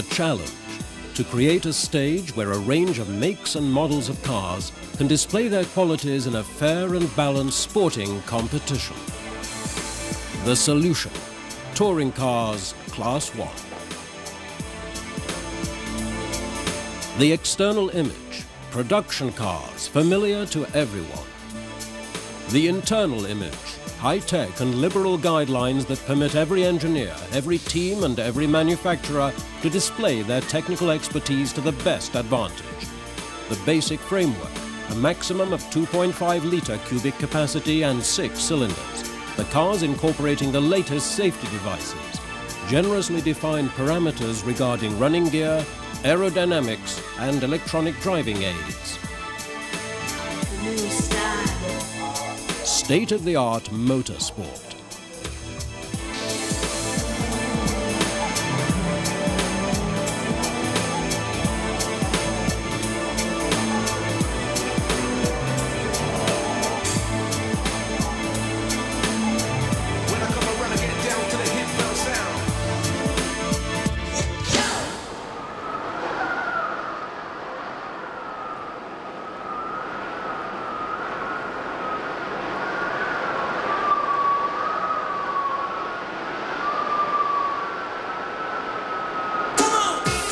The challenge to create a stage where a range of makes and models of cars can display their qualities in a fair and balanced sporting competition. The solution, touring cars Class 1. The external image, production cars familiar to everyone. The internal image, high-tech and liberal guidelines that permit every engineer, every team and every manufacturer to display their technical expertise to the best advantage. The basic framework, a maximum of 2.5 litre cubic capacity and six cylinders. The cars incorporating the latest safety devices, generously defined parameters regarding running gear, aerodynamics and electronic driving aids. State-of-the-art motorsport. When I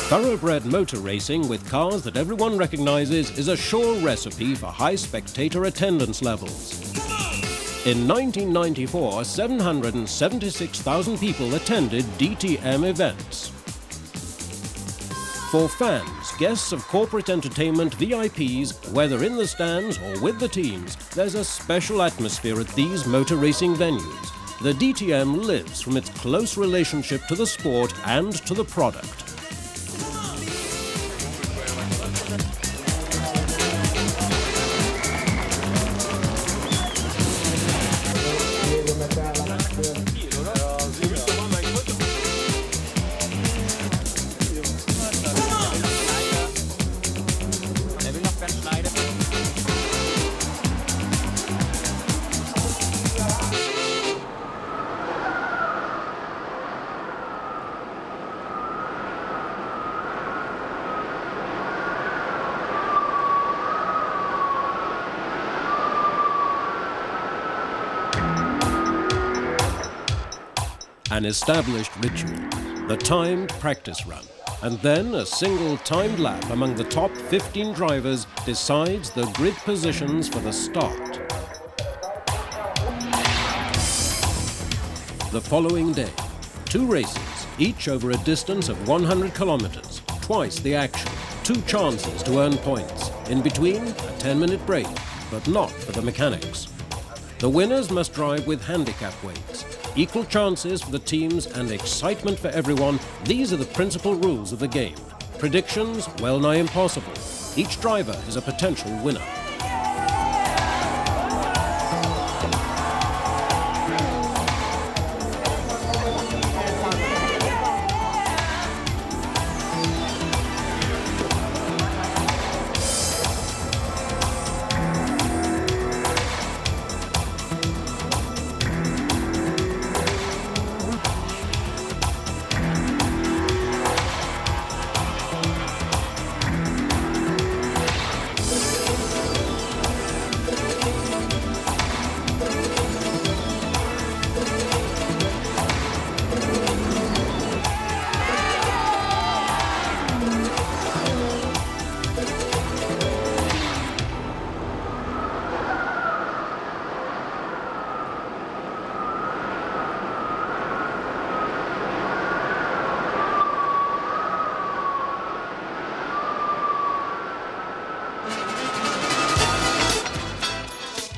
Thoroughbred motor racing with cars that everyone recognizes is a sure recipe for high spectator attendance levels. In 1994, 776,000 people attended DTM events. For fans, guests of corporate entertainment VIPs, whether in the stands or with the teams, there's a special atmosphere at these motor racing venues. The DTM lives from its close relationship to the sport and to the product. An established ritual, the timed practice run, and then a single timed lap among the top 15 drivers decides the grid positions for the start. The following day, two races, each over a distance of 100 kilometers, twice the action, two chances to earn points, in between a 10-minute break, but not for the mechanics. The winners must drive with handicap weights. Equal chances for the teams and excitement for everyone. These are the principal rules of the game. Predictions, well nigh impossible. Each driver is a potential winner.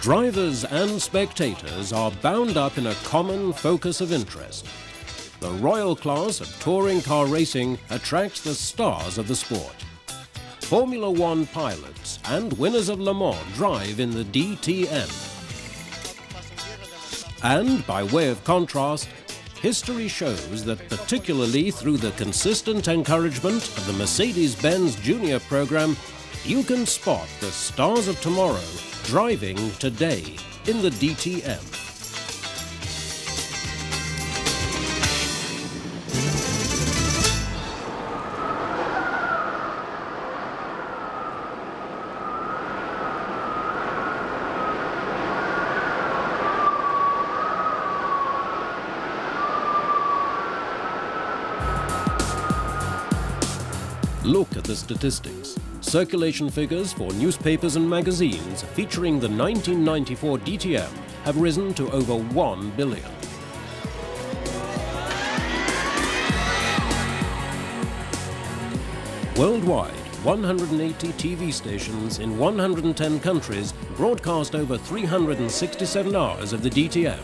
Drivers and spectators are bound up in a common focus of interest. The royal class of touring car racing attracts the stars of the sport. Formula One pilots and winners of Le Mans drive in the DTM. And by way of contrast, history shows that particularly through the consistent encouragement of the Mercedes-Benz Junior program, you can spot the stars of tomorrow Driving Today in the DTM. Look at the statistics. Circulation figures for newspapers and magazines featuring the 1994 DTM have risen to over 1 billion. Worldwide, 180 TV stations in 110 countries broadcast over 367 hours of the DTM,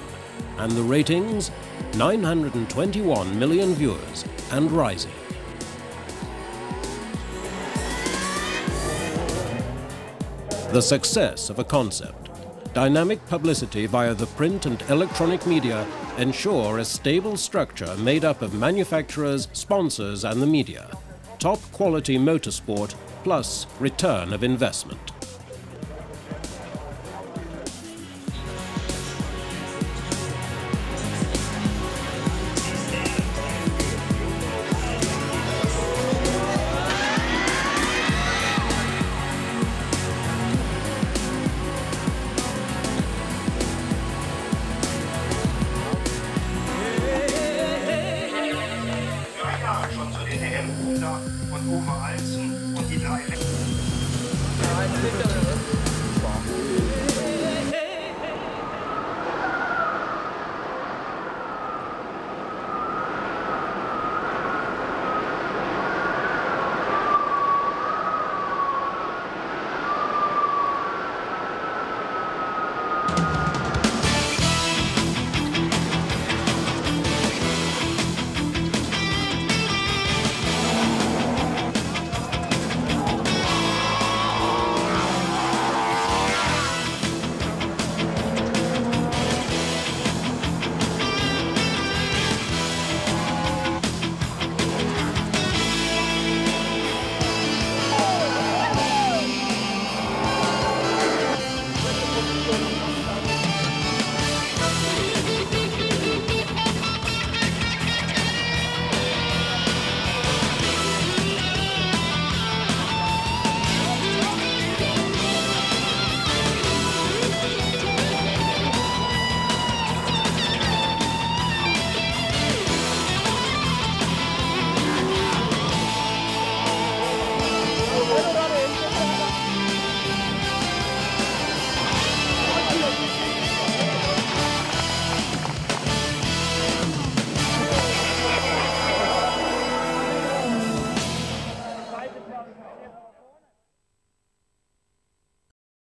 and the ratings 921 million viewers and rising. The success of a concept. Dynamic publicity via the print and electronic media ensure a stable structure made up of manufacturers, sponsors, and the media top quality motorsport plus return of investment. wilhelm Ruder und Uwe Alzen und die drei Letzten. Ja,